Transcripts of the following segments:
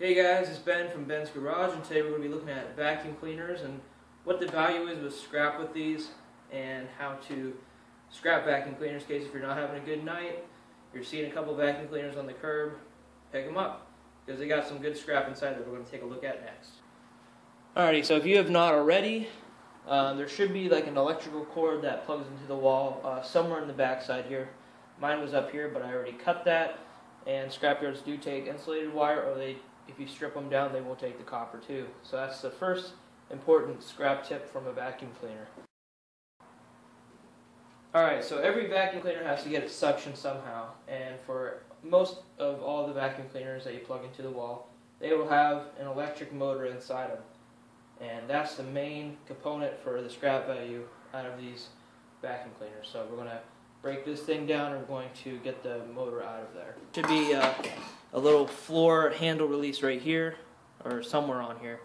Hey guys, it's Ben from Ben's Garage, and today we're going to be looking at vacuum cleaners and what the value is with scrap with these, and how to scrap vacuum cleaners in case if you're not having a good night, you're seeing a couple vacuum cleaners on the curb, pick them up, because they got some good scrap inside that we're going to take a look at next. Alrighty, so if you have not already, uh, there should be like an electrical cord that plugs into the wall uh, somewhere in the back side here. Mine was up here, but I already cut that, and scrapyards do take insulated wire, or they if you strip them down, they will take the copper too. So that's the first important scrap tip from a vacuum cleaner. Alright, so every vacuum cleaner has to get its suction somehow, and for most of all the vacuum cleaners that you plug into the wall, they will have an electric motor inside them. And that's the main component for the scrap value out of these vacuum cleaners. So we're going to break this thing down we're going to get the motor out of there. Should be uh, a little floor handle release right here or somewhere on here.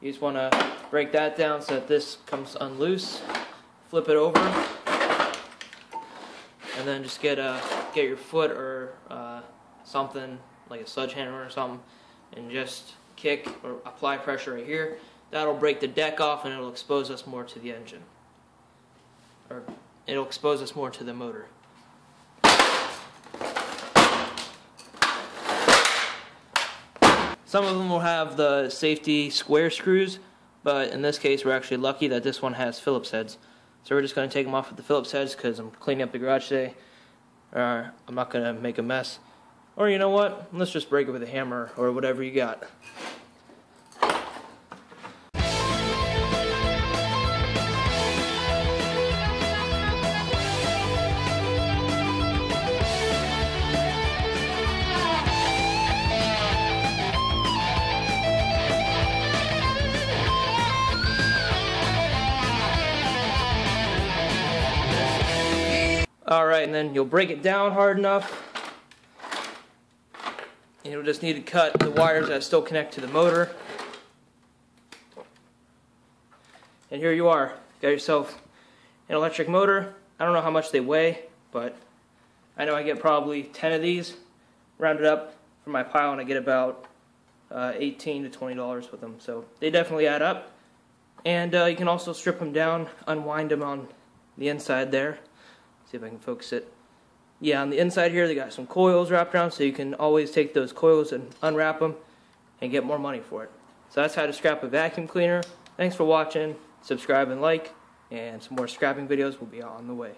You just want to break that down so that this comes unloose. Flip it over and then just get a get your foot or uh, something like a sledgehammer or something and just kick or apply pressure right here. That'll break the deck off and it'll expose us more to the engine. It'll expose us more to the motor. Some of them will have the safety square screws, but in this case we're actually lucky that this one has Phillips heads. So we're just going to take them off with the Phillips heads because I'm cleaning up the garage today. Or I'm not going to make a mess. Or you know what? Let's just break it with a hammer or whatever you got. Alright, and then you'll break it down hard enough. And you'll just need to cut the wires that still connect to the motor. And here you are. Got yourself an electric motor. I don't know how much they weigh, but I know I get probably 10 of these rounded up for my pile, and I get about uh, 18 to $20 with them. So they definitely add up. And uh, you can also strip them down, unwind them on the inside there. See if I can focus it. Yeah, on the inside here, they got some coils wrapped around, so you can always take those coils and unwrap them and get more money for it. So that's how to scrap a vacuum cleaner. Thanks for watching. Subscribe and like, and some more scrapping videos will be on the way.